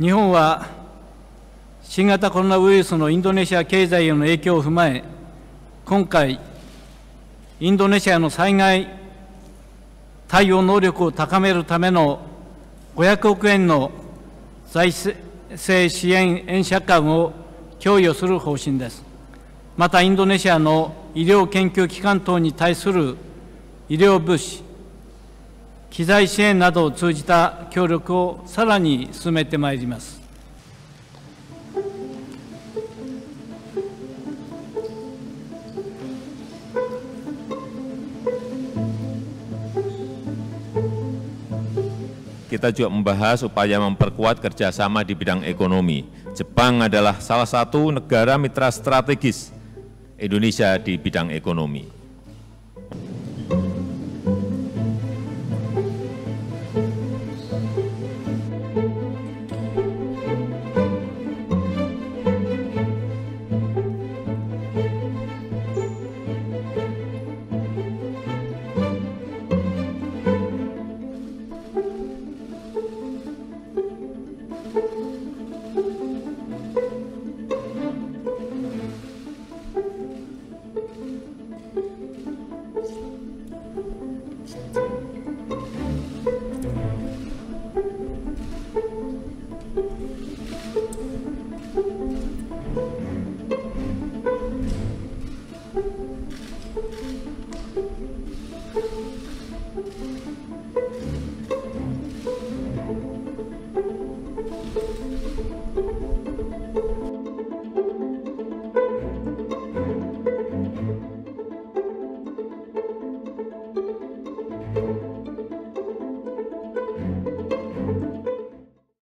日本は新型コロナウイルスのインドネシア経済への影響を踏まえ、今回、インドネシアの災害対応能力を高めるための500億円の財政支援円借款を供与する方針です。また、インドネシアの医療研究機関等に対する医療物資、機材支援などを通じた協力をさらに進めてまいります。kita juga membahas upaya memperkuat kerjasama di bidang ekonomi. Jepang adalah salah satu negara mitra strategis Indonesia di bidang ekonomi.